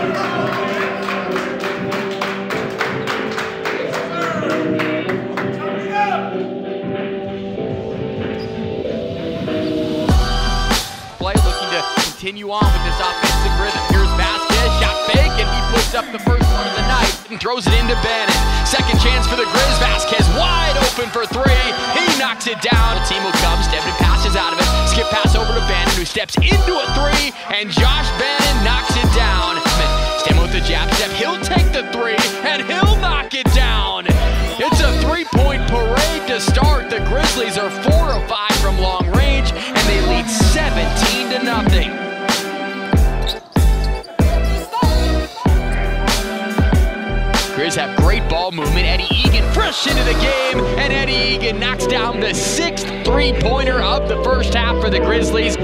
Play looking to continue on with this offensive rhythm. Here's Vazquez, shot fake, and he puts up the first one of the night and throws it into Bannon. Second chance for the Grizz. Vazquez wide open for three. He knocks it down. The team will come. Stebbin passes out of it. Skip pass over to Bannon, who steps into a three, and Josh Bannon knocks He'll take the three, and he'll knock it down. It's a three-point parade to start. The Grizzlies are four of five from long range, and they lead 17 to nothing. Grizz have great ball movement. Eddie Egan fresh into the game, and Eddie Egan knocks down the sixth three-pointer of the first half for the Grizzlies.